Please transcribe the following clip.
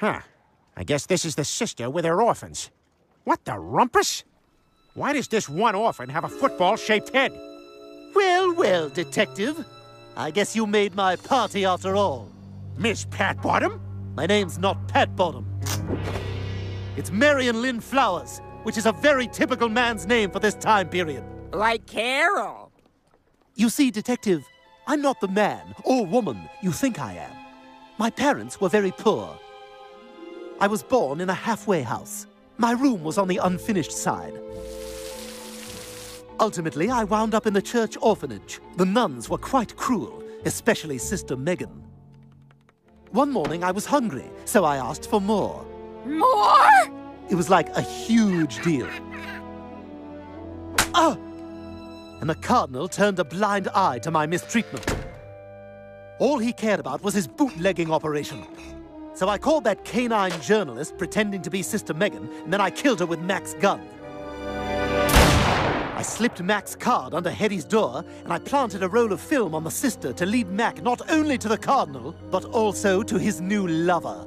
Huh. I guess this is the sister with her orphans. What the rumpus? Why does this one orphan have a football-shaped head? Well, well, detective. I guess you made my party after all. Miss Pat Bottom? My name's not Pat Bottom. It's Marion Lynn Flowers, which is a very typical man's name for this time period. Like Carol. You see, Detective, I'm not the man or woman you think I am. My parents were very poor. I was born in a halfway house. My room was on the unfinished side. Ultimately, I wound up in the church orphanage. The nuns were quite cruel, especially Sister Megan. One morning, I was hungry, so I asked for more. More? It was like a huge deal. Ah! And the Cardinal turned a blind eye to my mistreatment. All he cared about was his bootlegging operation. So I called that canine journalist pretending to be Sister Megan, and then I killed her with Mac's gun. I slipped Mac's card under Hetty's door, and I planted a roll of film on the sister to lead Mac not only to the Cardinal, but also to his new lover.